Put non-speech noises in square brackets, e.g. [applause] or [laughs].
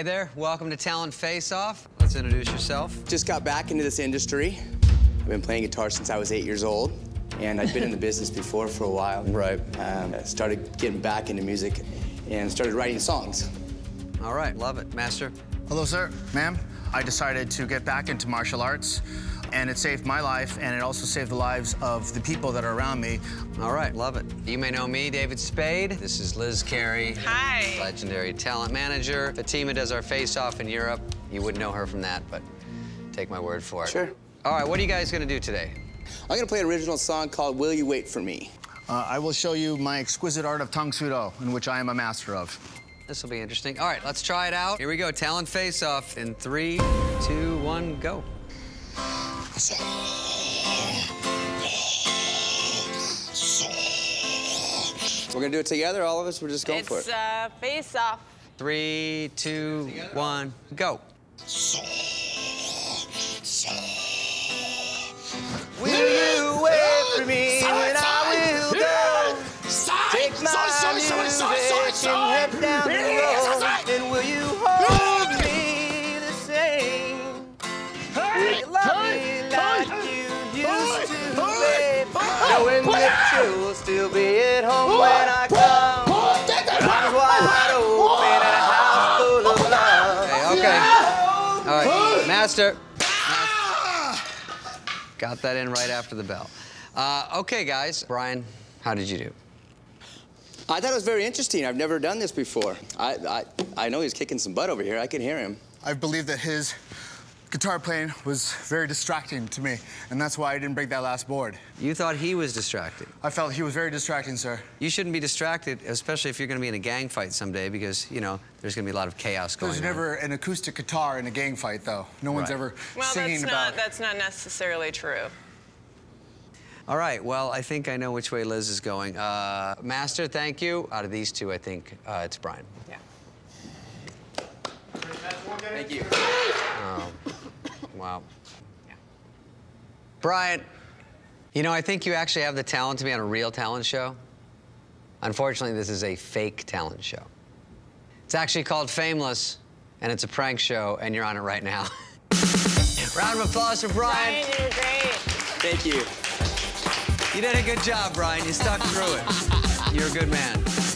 Hey there, welcome to Talent Face Off. Let's introduce yourself. Just got back into this industry. I've been playing guitar since I was eight years old, and I've been in the [laughs] business before for a while. Right. Um, I started getting back into music and started writing songs. All right, love it. Master? Hello, sir, ma'am. I decided to get back into martial arts, and it saved my life, and it also saved the lives of the people that are around me. All right, love it. You may know me, David Spade. This is Liz Carey. Hi. Legendary talent manager. Fatima does our face-off in Europe. You wouldn't know her from that, but take my word for it. Sure. All right, what are you guys gonna do today? I'm gonna play an original song called Will You Wait For Me? Uh, I will show you my exquisite art of Tang Soo Do, in which I am a master of. This will be interesting. All right, let's try it out. Here we go, talent face-off in three, two, one, go. We're gonna do it together, all of us. We're just going for It's it. uh, face off. Three, two, one, go. Used to, babe? Knowing that you'll still be at home when I come. Arms wide open and a house full of love. Okay, okay. All right, Master. Got that in right after the bell. Uh, okay, guys. Brian, how did you do? I thought it was very interesting. I've never done this before. I, I, I know he's kicking some butt over here. I can hear him. I believe that his guitar playing was very distracting to me, and that's why I didn't break that last board. You thought he was distracting. I felt he was very distracting, sir. You shouldn't be distracted, especially if you're going to be in a gang fight someday, because, you know, there's going to be a lot of chaos going There's on. never an acoustic guitar in a gang fight, though. No one's ever Well, singing that's about not that's not necessarily true. All right, well, I think I know which way Liz is going. Uh, Master, thank you. Out of these two, I think uh, it's Brian. Yeah. Thank you. Wow. Brian, you know, I think you actually have the talent to be on a real talent show. Unfortunately, this is a fake talent show. It's actually called Fameless, and it's a prank show, and you're on it right now. [laughs] Round of applause for Brian. Brian, you were great. Thank you. You did a good job, Brian. You stuck through it. You're a good man.